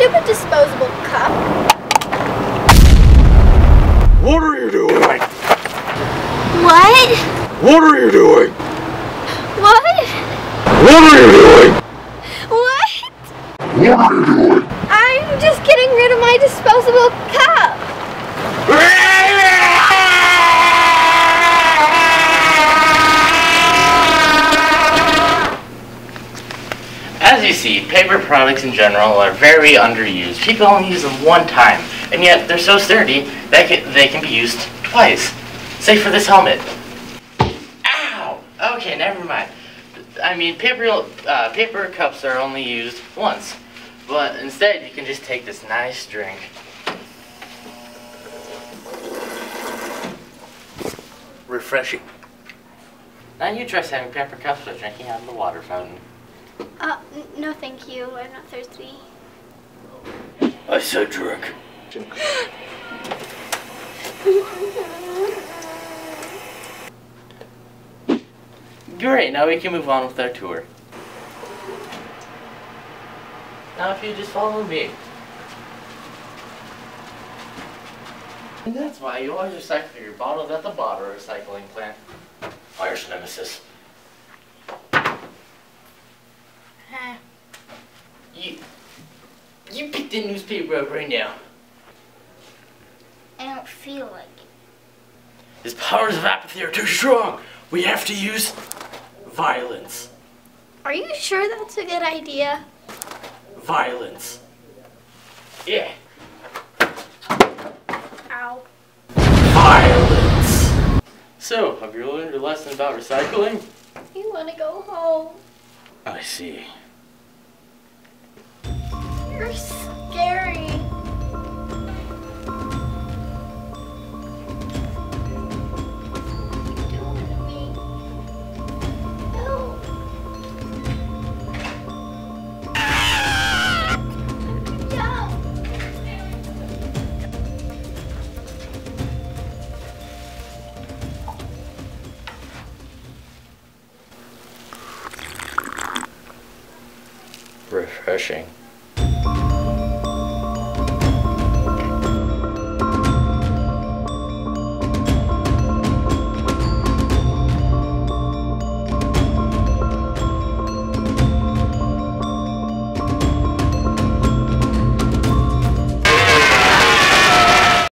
stupid disposable cup. What are you doing? What? What are you doing? What? What are you doing? What? What are you doing? I'm just getting rid of my disposable cup. As you see, paper products in general are very underused. People only use them one time, and yet they're so sturdy that can, they can be used twice. Say for this helmet. Ow! Okay, never mind. I mean, paper, uh, paper cups are only used once. But instead, you can just take this nice drink. Refreshing. Now you try having paper cups by drinking out of the water fountain. Uh, no thank you. I'm not thirsty. I said drink. Great, now we can move on with our tour. Now if you just follow me. And that's why you always recycle your bottles at the bottle recycling plant. Fires nemesis. You, you pick the newspaper up right now. I don't feel like it. His powers of apathy are too strong. We have to use violence. Are you sure that's a good idea? Violence. Yeah, Ow. violence. So, have you learned your lesson about recycling? You want to go home? I see. You're scary. Refreshing.